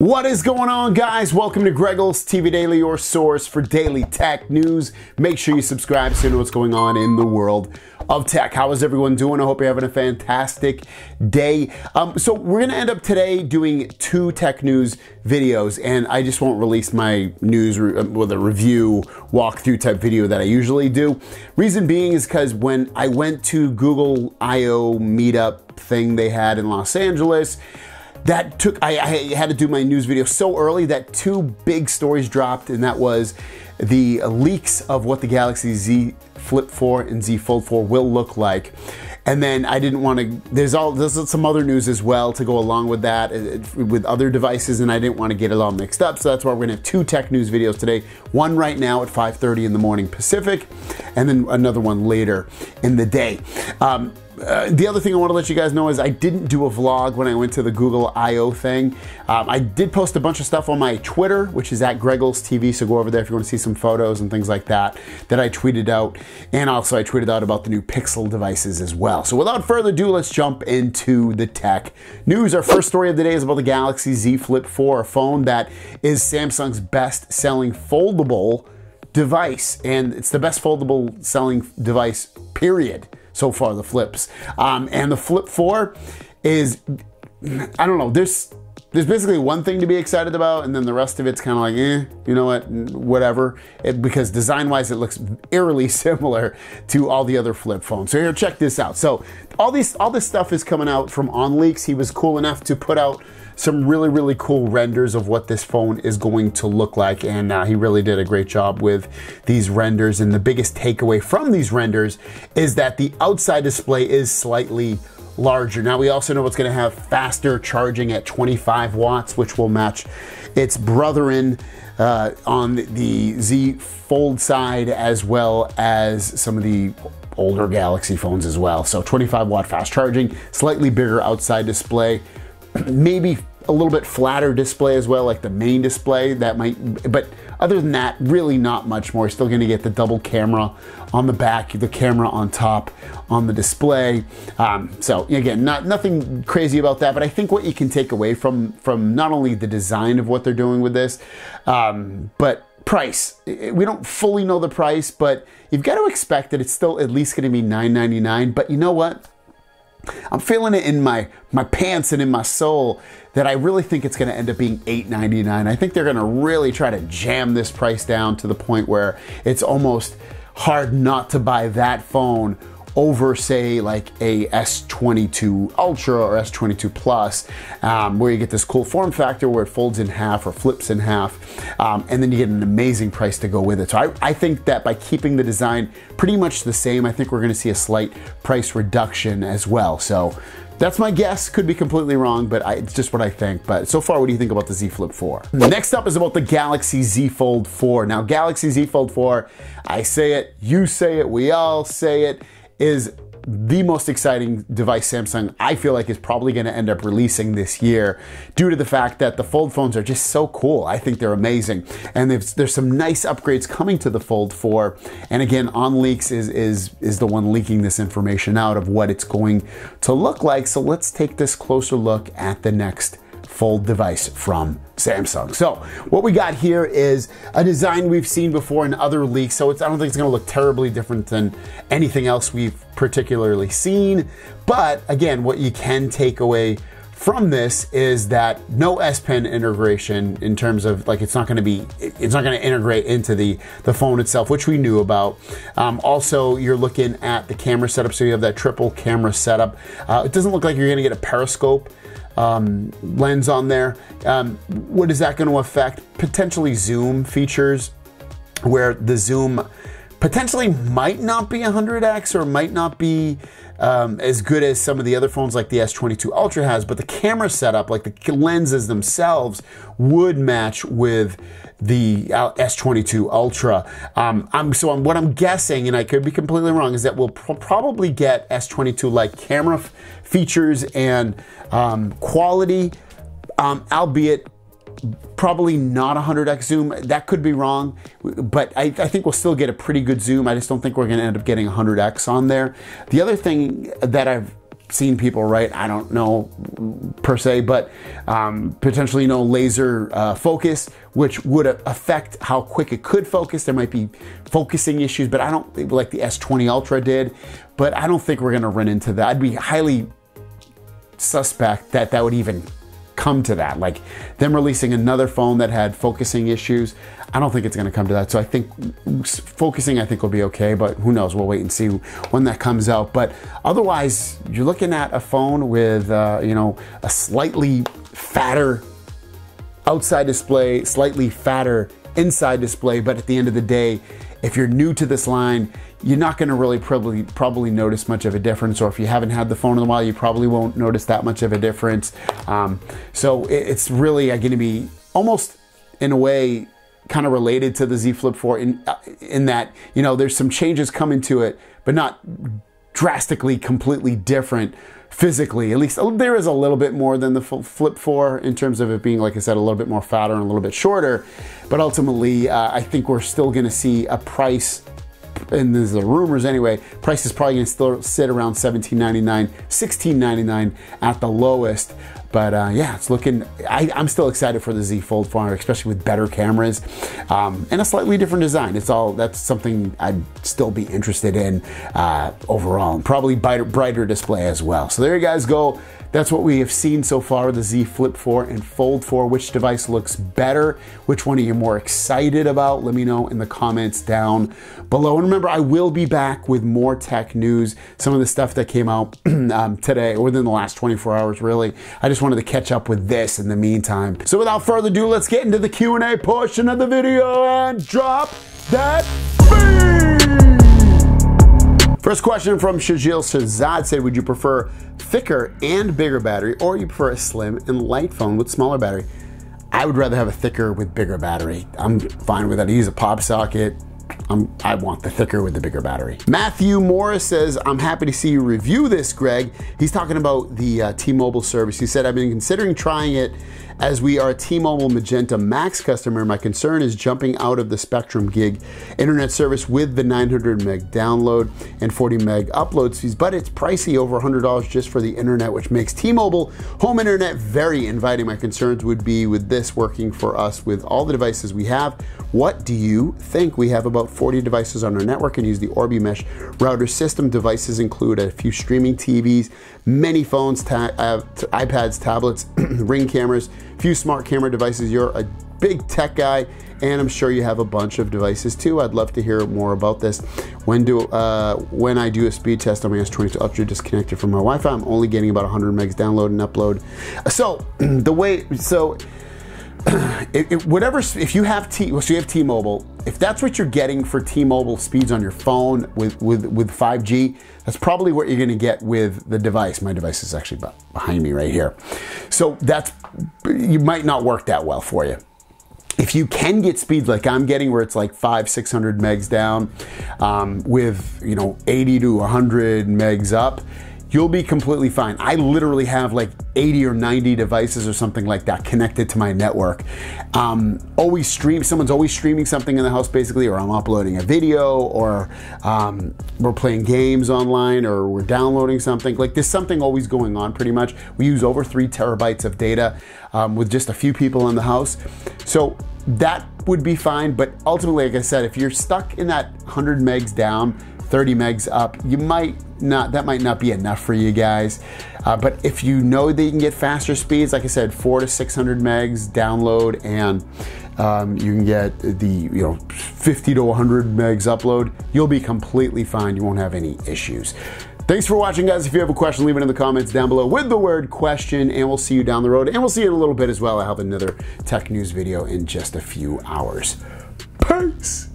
What is going on, guys? Welcome to Greggles TV Daily, your source for daily tech news. Make sure you subscribe so you know what's going on in the world of tech. How is everyone doing? I hope you're having a fantastic day. Um, so we're going to end up today doing two tech news videos, and I just won't release my news re- uh, with a review walkthrough type video that I usually do. Reason being is because when I went to Google I/O meetup thing they had in Los Angeles that took I, I, had to do my news video so early that two big stories dropped and that was the leaks of what the galaxy z flip 4 and z fold 4 will look like. And then i didn't want to there's all there's some other news as well to go along with that uh, with other devices and i didn't want to get it all mixed up. So that's why we're going to have two tech news videos today. One right now at 5.30 in the morning pacific and then another one later in the day. Um, uh, the other thing I want to let you guys know is I didn't do a vlog when I went to the Google I.O. thing. Um, I did post a bunch of stuff on my Twitter, which is at Greggles TV, so go over there if you want to see some photos and things like that that I tweeted out. And also I tweeted out about the new Pixel devices as well. So without further ado, let's jump into the tech news. Our first story of the day is about the Galaxy Z Flip 4, a phone that is Samsung's best selling foldable device. And it's the best foldable selling device, period so far, the flips. Um, and the Flip 4 is, I don't know, there's there's basically one thing to be excited about, and then the rest of it's kind of like, eh, you know what, whatever. It, because design-wise, it looks eerily similar to all the other flip phones. So here, check this out. So all these, all this stuff is coming out from OnLeaks. He was cool enough to put out some really, really cool renders of what this phone is going to look like. And uh, he really did a great job with these renders. And the biggest takeaway from these renders is that the outside display is slightly larger. Now we also know it's gonna have faster charging at 25 watts, which will match its brethren uh, on the Z Fold side as well as some of the older Galaxy phones as well. So 25 watt fast charging, slightly bigger outside display, maybe a little bit flatter display as well, like the main display. That might, but other than that, really not much more. Still gonna get the double camera on the back, the camera on top on the display. Um, so again, not nothing crazy about that, but I think what you can take away from from not only the design of what they're doing with this, um, but price. We don't fully know the price, but you've got to expect that it's still at least going to be $9.99. But you know what? I'm feeling it in my, my pants and in my soul that I really think it's going to end up being $8.99. I think they're going to really try to jam this price down to the point where it's almost hard not to buy that phone over say like a S22 Ultra or S22 Plus, um, where you get this cool form factor where it folds in half or flips in half, um, and then you get an amazing price to go with it. So I, I think that by keeping the design pretty much the same, I think we're gonna see a slight price reduction as well. So that's my guess. Could be completely wrong, but I, it's just what I think. But so far, what do you think about the Z Flip 4? Next up is about the Galaxy Z Fold 4. Now, Galaxy Z Fold 4, I say it, you say it, we all say it is the most exciting device Samsung I feel like is probably going to end up releasing this year due to the fact that the Fold phones are just so cool. I think they're amazing. And there's, some nice upgrades coming to the Fold 4. And again, OnLeaks is, is, is the one leaking this information out of what it's going to look like. So let's take this closer look at the next fold device from Samsung. So what we got here is a design we've seen before in other leaks. So I don't think it's gonna look terribly different than anything else we've particularly seen. But again, what you can take away from this is that no S Pen integration in terms of like it's not going to be it's not going to integrate into the the phone itself, which we knew about. Um, also, you're looking at the camera setup, so you have that triple camera setup. Uh, it doesn't look like you're going to get a periscope um, lens on there. Um, what is that going to affect? Potentially zoom features, where the zoom potentially might not be 100x or might not be um, as good as some of the other phones like the S22 Ultra has, but the camera setup, like the lenses themselves, would match with the S22 Ultra. Um, I'm, so I'm, what I'm guessing, and I could be completely wrong, is that we'll probably get S22 like camera features and um, quality, um, albeit probably not 100x zoom. That could be wrong, but I, I, think we'll still get a pretty good zoom. I just don't think we're going to end up getting 100x on there. The other thing that I've seen people write, I don't know per se, but um, potentially no laser uh, focus, which would affect how quick it could focus. There might be focusing issues, but I don't like the S20 Ultra did. But I don't think we're going to run into that. I'd be highly suspect that that would even come to that. Like them releasing another phone that had focusing issues. I don't think it's going to come to that. So I think focusing, I think will be okay, but who knows? We'll wait and see when that comes out. But otherwise, you're looking at a phone with, uh, you know, a slightly fatter outside display, slightly fatter inside display. But at the end of the day, if you're new to this line, you're not going to really probably probably notice much of a difference. Or if you haven't had the phone in a while, you probably won't notice that much of a difference. Um, so it's really going to be almost in a way kind of related to the Z Flip 4 in uh, in that you know there's some changes coming to it, but not drastically completely different physically. At least there is a little bit more than the Flip 4 in terms of it being, like I said, a little bit more fatter and a little bit shorter. But ultimately, uh, I think we're still going to see a price and there's the rumors anyway, price is probably gonna still sit around $17.99, $16.99 at the lowest. But uh, yeah, it's looking, I, am still excited for the Z Fold 4, especially with better cameras um, and a slightly different design. It's all, that's something I'd still be interested in uh, overall. And probably brighter, brighter display as well. So there you guys go. That's what we have seen so far, with the Z Flip 4 and Fold 4. Which device looks better? Which one are you more excited about? Let me know in the comments down below. And remember, I will be back with more tech news, some of the stuff that came out um, today, within the last 24 hours, really. I just wanted to catch up with this in the meantime. So without further ado, let's get into the Q&A portion of the video and drop that beat! First question from Shajil Shazad said, would you prefer thicker and bigger battery or you prefer a slim and light phone with smaller battery? I would rather have a thicker with bigger battery. I'm fine with that. I use a pop socket. I'm, i want the thicker with the bigger battery. Matthew Morris says, I'm happy to see you review this, Greg. He's talking about the uh, T-Mobile service. He said, I've been considering trying it as we are a T-Mobile Magenta Max customer, my concern is jumping out of the Spectrum Gig internet service with the 900 meg download and 40 meg upload speeds, but it's pricey over $100 just for the internet, which makes T-Mobile home internet very inviting. My concerns would be with this working for us with all the devices we have. What do you think? We have about 40 devices on our network and use the Orbi Mesh router system. Devices include a few streaming TVs, many phones, ta uh, iPads, tablets, ring cameras, few smart camera devices. You're a big tech guy, and I'm sure you have a bunch of devices too. I'd love to hear more about this. When do uh, when I do a speed test on my S22 Ultra disconnected from my Wi-Fi, I'm only getting about 100 megs download and upload. So the way so it, it, whatever, if you have T, well, so you have T-Mobile, if that's what you're getting for T-Mobile speeds on your phone with, with, with 5G, that's probably what you're gonna get with the device. My device is actually behind me right here. So that's, you might not work that well for you. If you can get speeds like I'm getting where it's like five, 600 megs down um, with, you know, 80 to 100 megs up, you'll be completely fine. I literally have like 80 or 90 devices or something like that connected to my network. Um, always stream, someone's always streaming something in the house basically, or I'm uploading a video, or um, we're playing games online, or we're downloading something. Like there's something always going on pretty much. We use over three terabytes of data um, with just a few people in the house. So that would be fine, but ultimately, like I said, if you're stuck in that 100 megs down, 30 megs up, you might not, that might not be enough for you guys. Uh, but if you know that you can get faster speeds, like I said, four to 600 megs download and um, you can get the, you know, 50 to 100 megs upload, you'll be completely fine. You won't have any issues. Thanks for watching, guys. If you have a question, leave it in the comments down below with the word question, and we'll see you down the road. And we'll see you in a little bit as well. I have another tech news video in just a few hours. Peace.